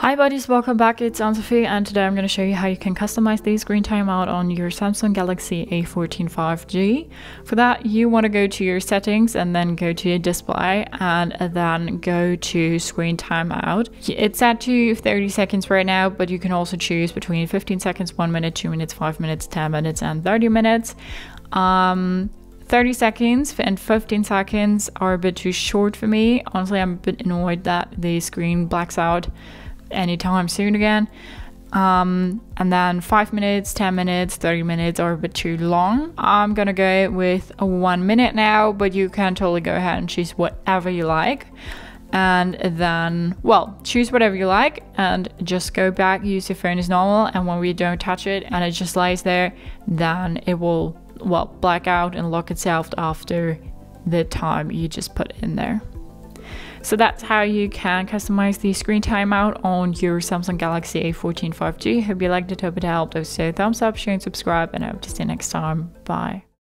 Hi buddies, welcome back. It's Anne-Sophie and today I'm going to show you how you can customize the screen timeout on your Samsung Galaxy A14 5G. For that, you want to go to your settings and then go to your display and then go to screen timeout. It's set to 30 seconds right now, but you can also choose between 15 seconds, 1 minute, 2 minutes, 5 minutes, 10 minutes and 30 minutes. Um, 30 seconds and 15 seconds are a bit too short for me. Honestly, I'm a bit annoyed that the screen blacks out anytime soon again. Um, and then five minutes, 10 minutes, 30 minutes are a bit too long. I'm gonna go with one minute now, but you can totally go ahead and choose whatever you like. And then, well, choose whatever you like and just go back, use your phone as normal. And when we don't touch it and it just lies there, then it will, well, black out and lock itself after the time you just put in there. So that's how you can customize the screen timeout on your Samsung Galaxy A14 5G. Hope you liked it, hope it helped. If so, thumbs up, share and subscribe, and I hope to see you next time. Bye.